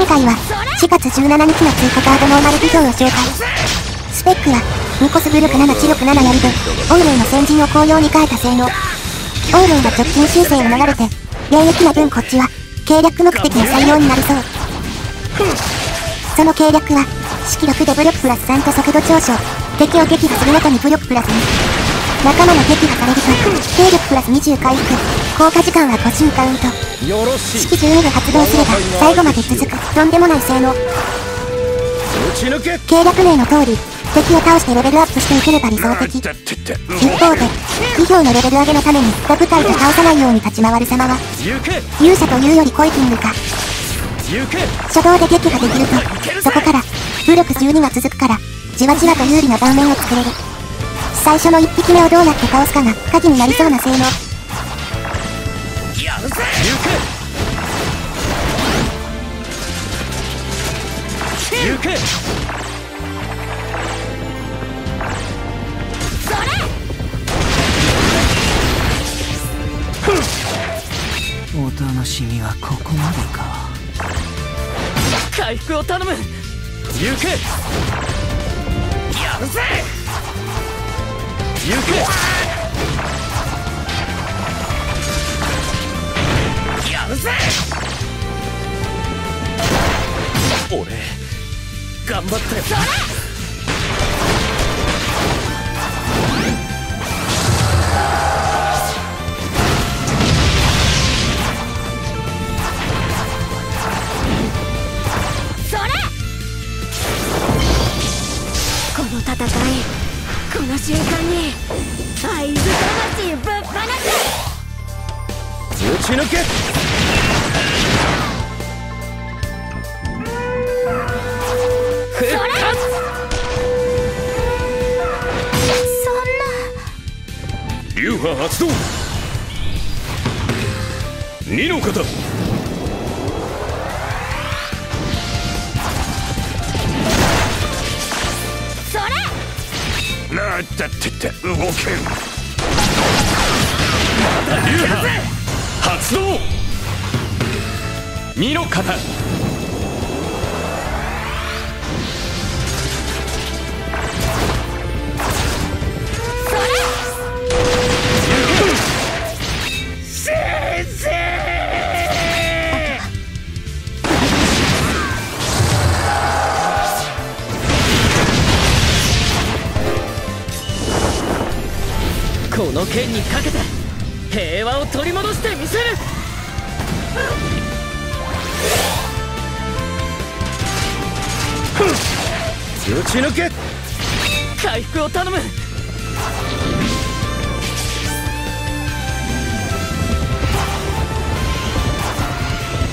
今回は4月17日の追加カードノーマルビデオを紹介スペックはニコスブルク7知力7やりでオールイの先陣を紅葉に変えた性能オールイが直近修正を逃れて現役な分こっちは計略目的の採用になりそうその計略は式6で武力プラス3と速度上昇敵を撃破するごとに武力プラス2仲間の撃破されると20回復。効果時間は5周カウント。式12が発動すれば最後まで続く。とんでもない性能。計略名の通り敵を倒してレベルアップしていければ理想的。一方で企業のレベル上げのために他部隊と倒さないように立ち回る様は勇者というよりコイキングか。初動で撃破できるとそこから武力12が続くからじわじわと有利な盤面を作れる最初の1匹目をどうやって倒すかが鍵になりそうな性能。やるぜ行け。行け。お楽しみはここまでか回復を頼む行け。やるぜ行け。やるぜ俺頑張ったよこの戦いこの瞬間に会津魂ぶっ放す打ち抜け復活流派発動二の方なってって動けん。流派発動。二の方この剣にかけて平和を取り戻してみせる。打ち抜け。回復を頼む。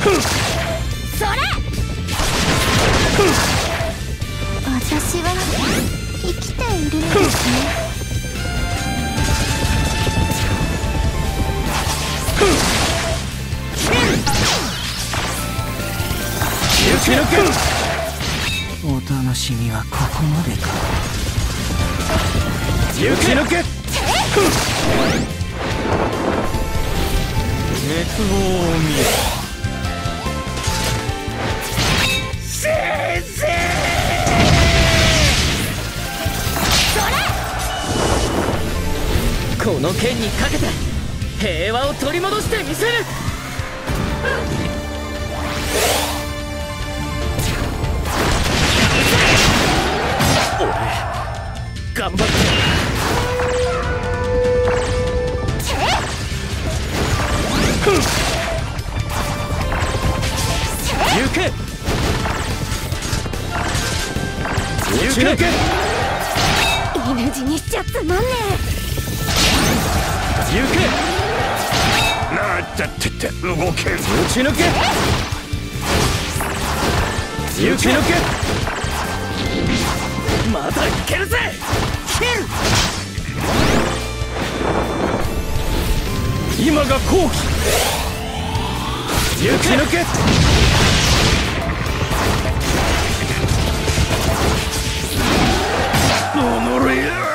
私楽しみはここまでか。打ち抜け！熱望を見この剣にかけて平和を取り戻してみせる俺頑張って行け。打ち抜け。犬死にしちゃつまんね行け。なったってって動け。打ち抜け。行ち抜けまだいけるぜ！キル今が好機！行ち抜け！おれや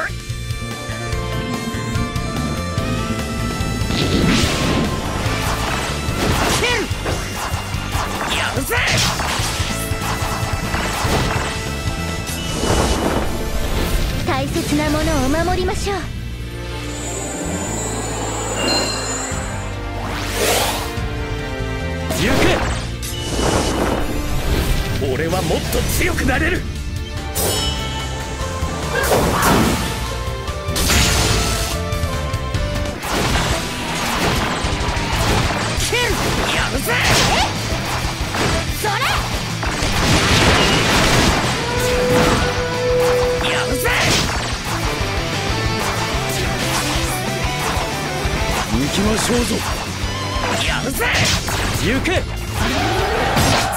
守りましょう。俺はもっと強くなれる。やるぜ。それ？きましょうぞやるぜ！行け！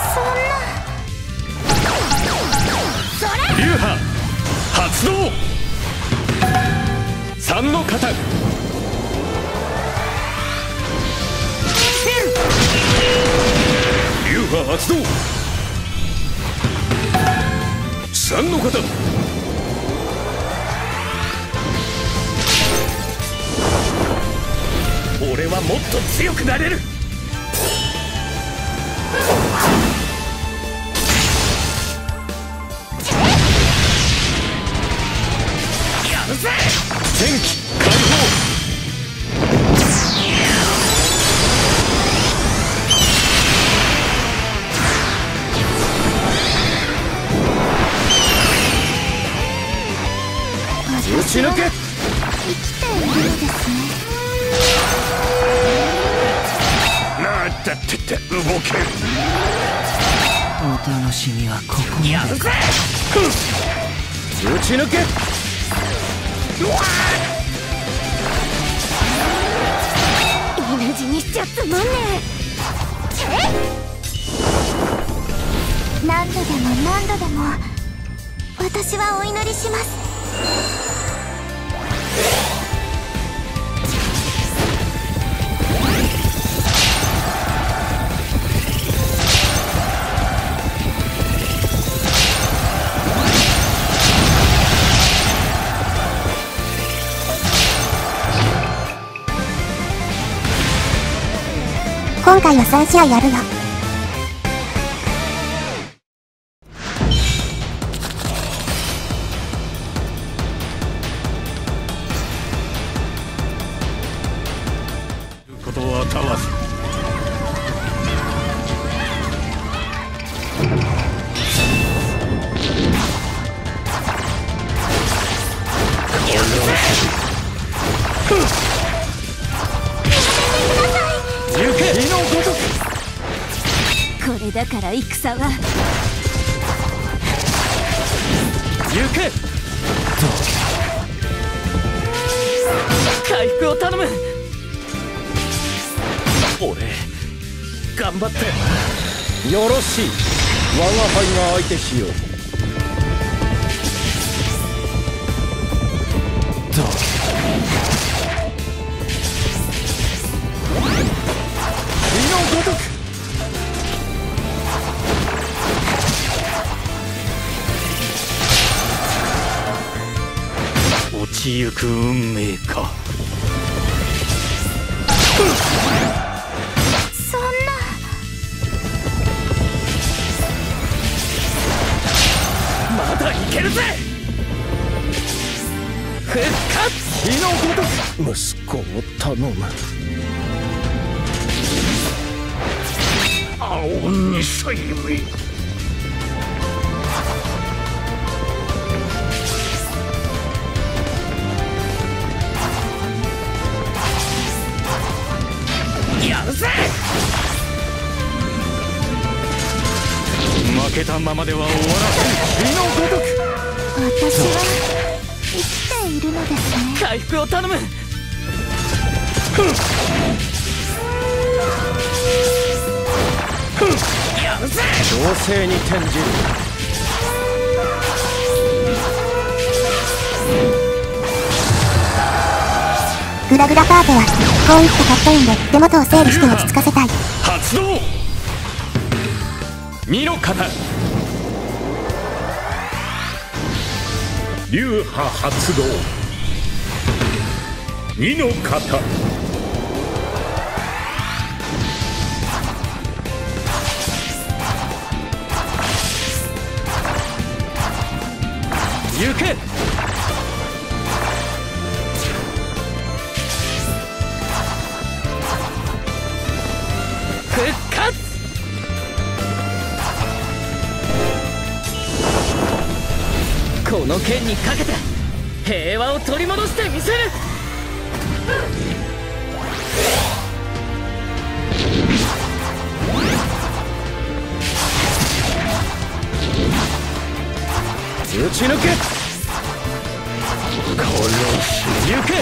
それ！流派！発動！三の型。流派発動！三の型俺はもっと強くなれる。やるぜ！戦機解放！打ち抜けなんだってって動け。るお楽しみはここまでやるぜ打ち抜け犬死にしちゃつまんね何度でも何度でも私はお祈りします。今回は3試合やるよ。から戦は行け。回復を頼む。俺頑張ったよよろしい。我が輩が相手しようちゆく運命か。そんな。まだいけるぜ！復活！火のごと息子を頼む。青にさゆやるぜ負けたままでは終わらせん火のごとく私は生きているのです。ね回復を頼むやるぜ強制に転じるグダグダパートはこういったカットインで手元を整理して落ち着かせたい。発動。二の型流派発動。二の型行け。復活この剣にかけて平和を取り戻してみせる。打ち抜け。殺し行け。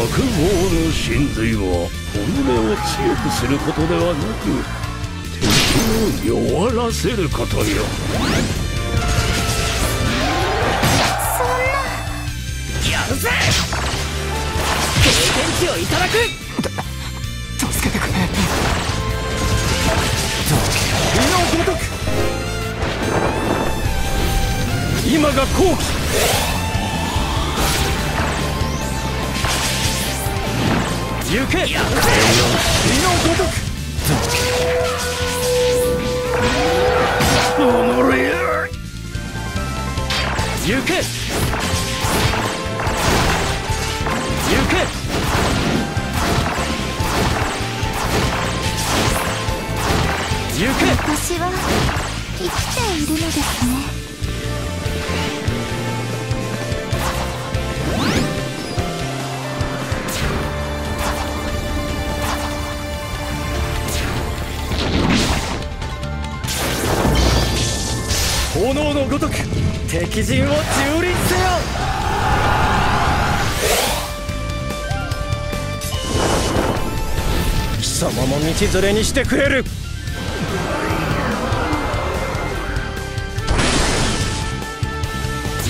悪王の真髄は己を強くすることではなく敵を弱らせることよ。やるぜ。経験値をいただく。助けてくれ。ごとく。今が好機行け。火のごとく。行け。行け。行け。私は生きているのですね炎のごとく敵陣を蹂躙せよ。貴様も道連れにしてくれる。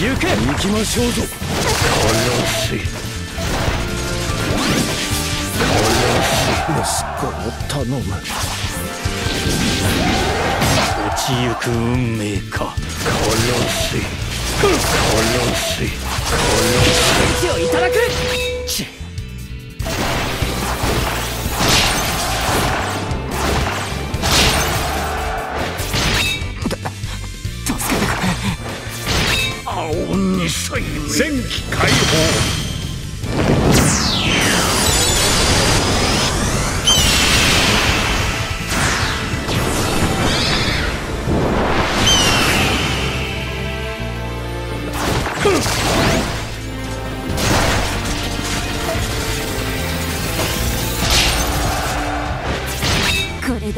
行け。行きましょうぞ。殺し。息子を頼む。落ちゆく運命か。殺し殺し血をい。ただくち青二歳前期解放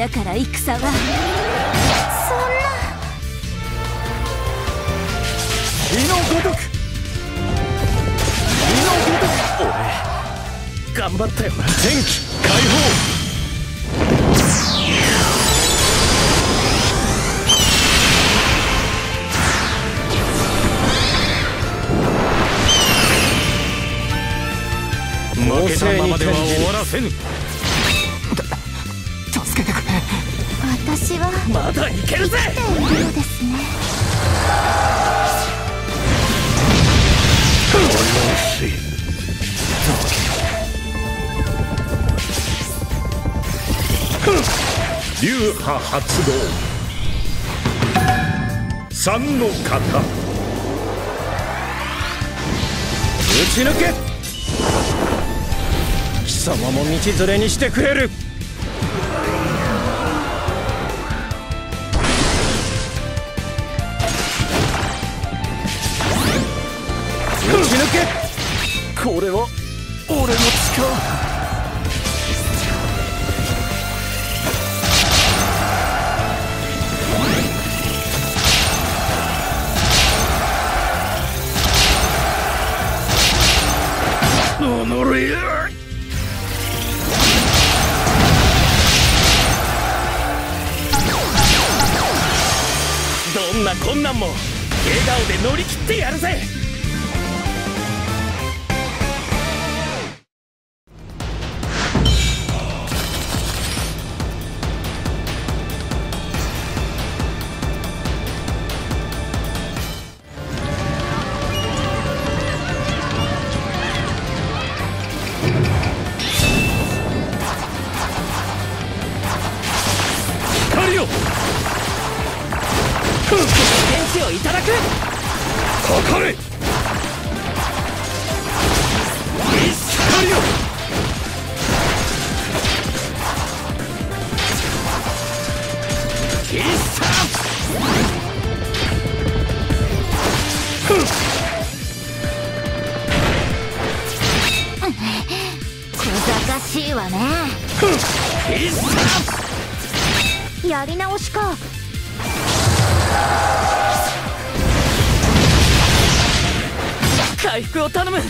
だから戦は。火のごとく。火のごとく俺頑張ったよ。な前期解放。負けたままではまだいけるぜ！生きているのですね。流派発動。三の型。打ち抜け！貴様も道連れにしてくれるれやどんな困難も笑顔で乗り切ってやるぜるよ。天地をいただく。かかれ。しいわね。必殺。やり直しか。回復を頼む。隠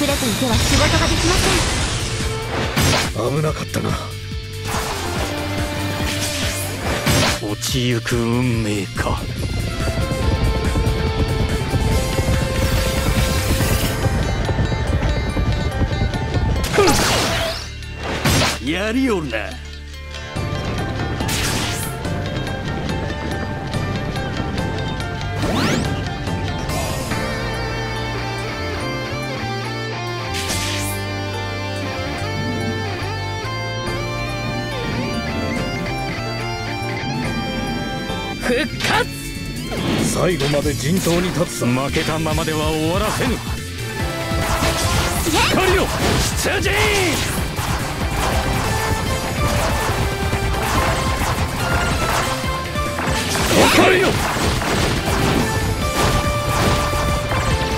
れていては仕事ができません。危なかったな。落ちゆく運命かやりおるな。復活！最後まで陣頭に立つさ負けたままでは終わらせぬ。光よ出陣光よ。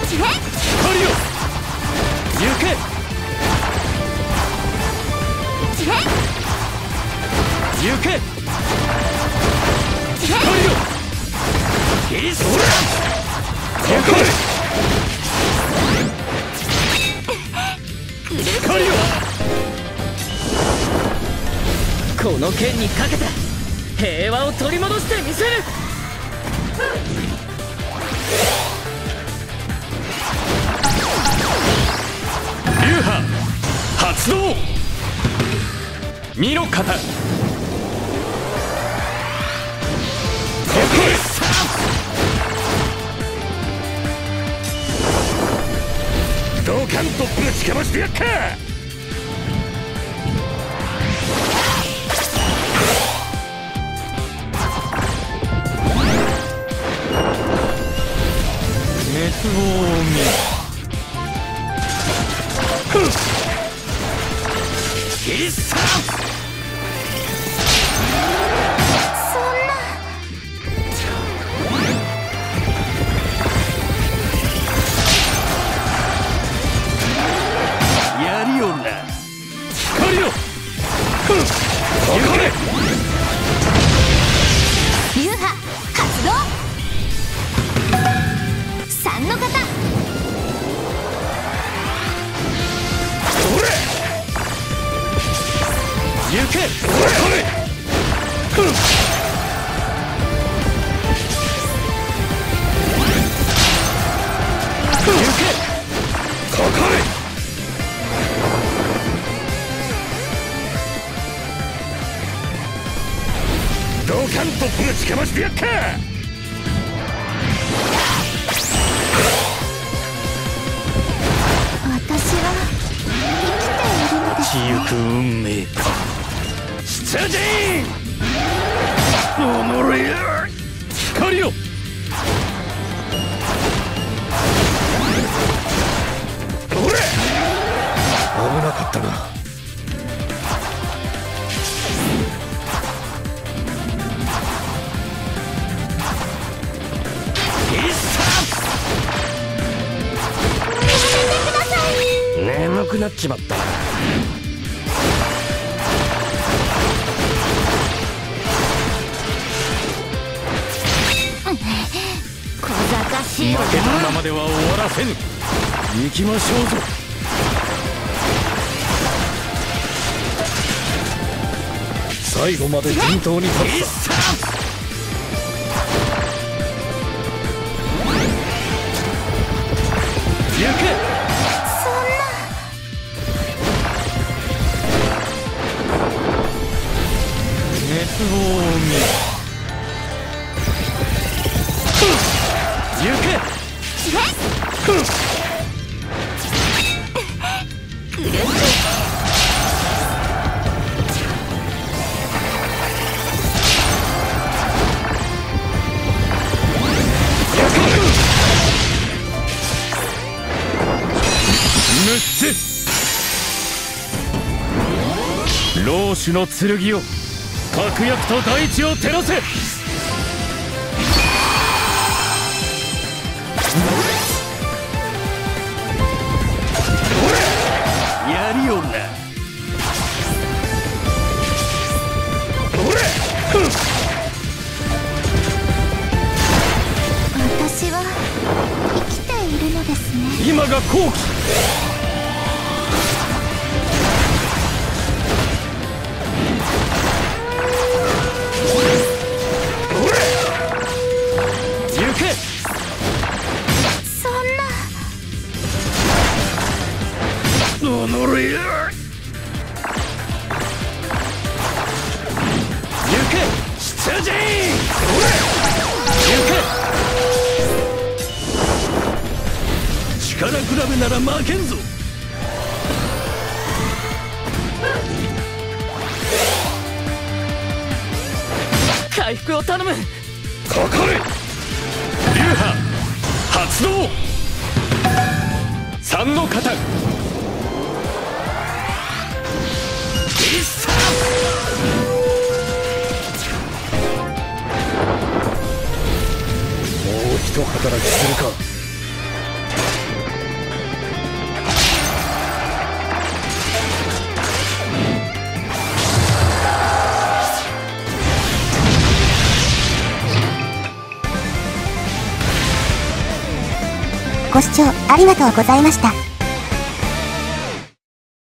光よ。行け。行け。光よ。いっそれ行け光よ。この剣にかけて平和を取り戻してみせる身の型カンとぶちかましてやっか！私は生きているのでちゆく運命か？出陣！おのれ光よ危なかったなくなっちまった。負けたままでは終わらせぬ。行きましょうぞ。最後まで陣頭に立必つさ殺行け老主の剣を確約と大地を照らせ。が好機。回復を頼む。かかれ。流派。発動。三の型。必殺もう一働きするかご視聴ありがとうございました。